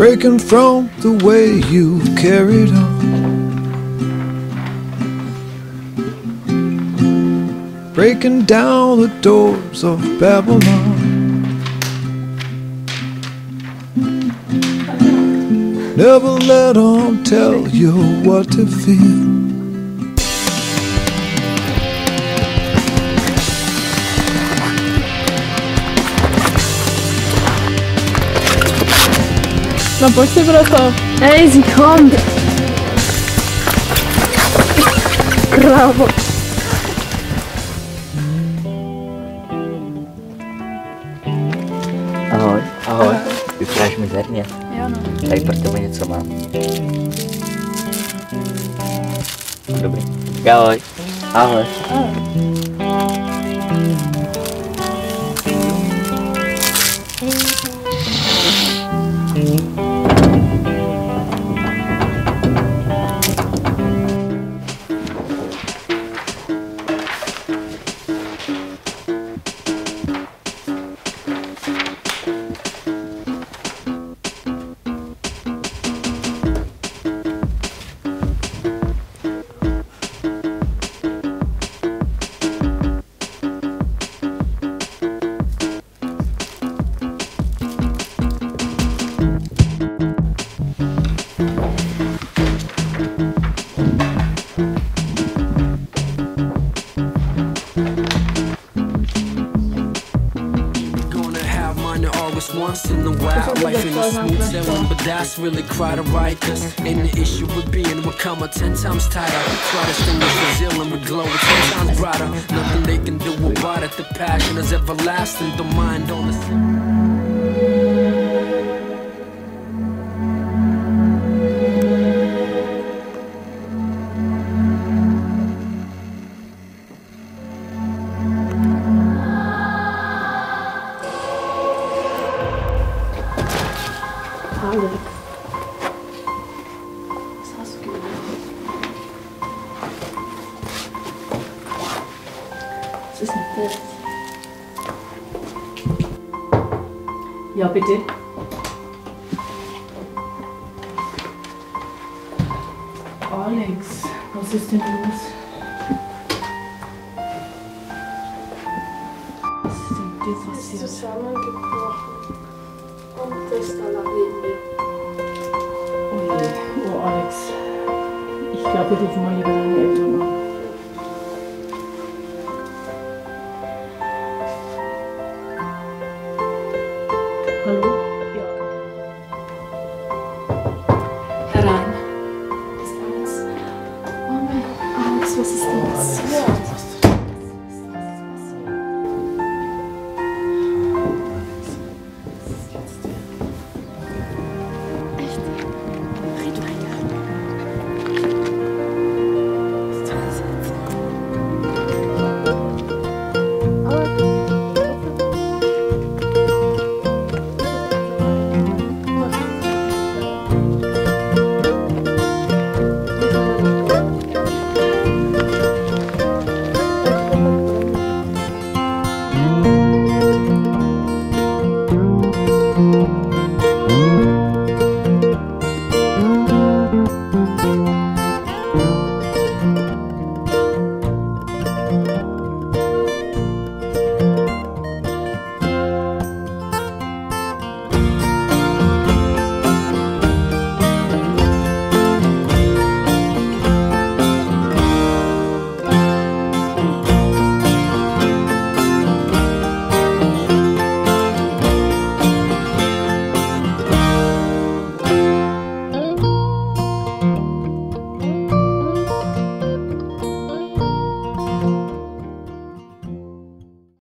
breaking from the way you've carried on. Breaking down the doors of Babylon. Never let them tell you what to feel. Na, pojďte, bracho. Ej, sie kommt! Krávo. Ahoj. Ahoj. Vypadáš mizerně. Jo, no. Tady pro tebe něco mám. Dobrý. Ahoj. Ahoj. Gonna once in a while. Life ain't a smooth sailing, but that's really quite alright. Cause ain't the issue with being with karma ten times tighter. Try to extinguish the zeal and we glow ten times brighter. Nothing they can do about it. The passion is everlasting. The mind on the. Alex. Was hast du gemacht? Was ist denn das? Ja, bitte. Alex, was ist denn los? Was ist denn mit dir ist zusammengebrochen. Und das da lag neben mir. Oh oh Alex. Ich glaube, wir rufen mal lieber deine Eltern an. Hallo? Ja. Herein. Das ist alles. Oh Mama, Alex, was ist denn oh, passiert? Ja.